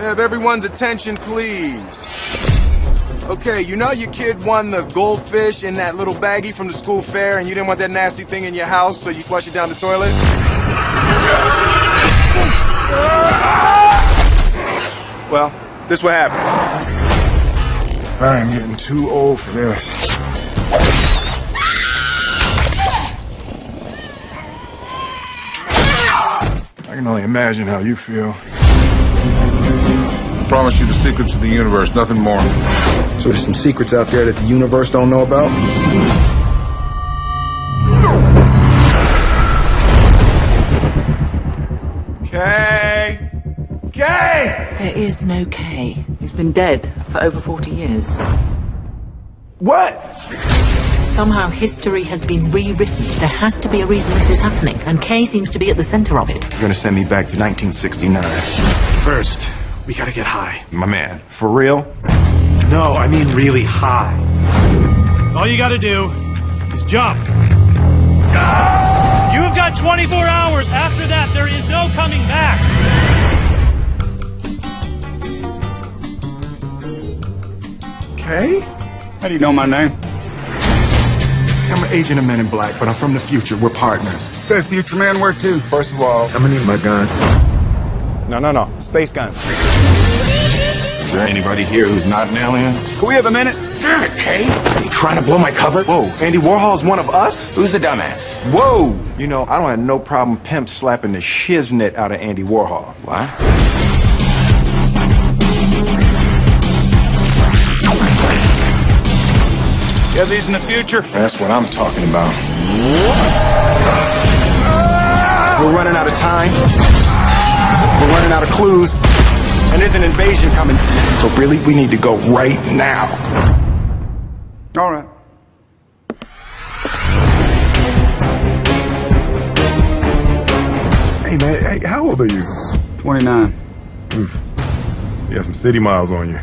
Have everyone's attention, please. Okay, you know your kid won the goldfish in that little baggie from the school fair, and you didn't want that nasty thing in your house, so you flush it down the toilet? Well, this what happened. I am getting too old for this. I can only imagine how you feel. I promise you the secrets of the universe, nothing more. So there's some secrets out there that the universe don't know about? Kay! Kay! There is no Kay. He's been dead for over 40 years. What? Somehow history has been rewritten. There has to be a reason this is happening, and Kay seems to be at the center of it. You're gonna send me back to 1969. First, we gotta get high. My man, for real? No, I mean really high. All you gotta do is jump. You have got 24 hours. After that, there is no coming back. Okay? How do you know my name? I'm an agent of Men in Black, but I'm from the future. We're partners. Good future man, where to? First of all, I'm gonna need my gun. no, no, no. Space gun. Is there anybody here who's not an alien? Can we have a minute? Damn it, Kay. You trying to blow my cover? Whoa, Andy Warhol's one of us? Who's the dumbass? Whoa! You know, I don't have no problem pimp slapping the shiznit out of Andy Warhol. What? You have these in the future? That's what I'm talking about. We're running out of time. We're running out of clues. And there's an invasion coming. So really, we need to go right now. All right. Hey, man, hey, how old are you? 29. Oof. You got some city miles on you.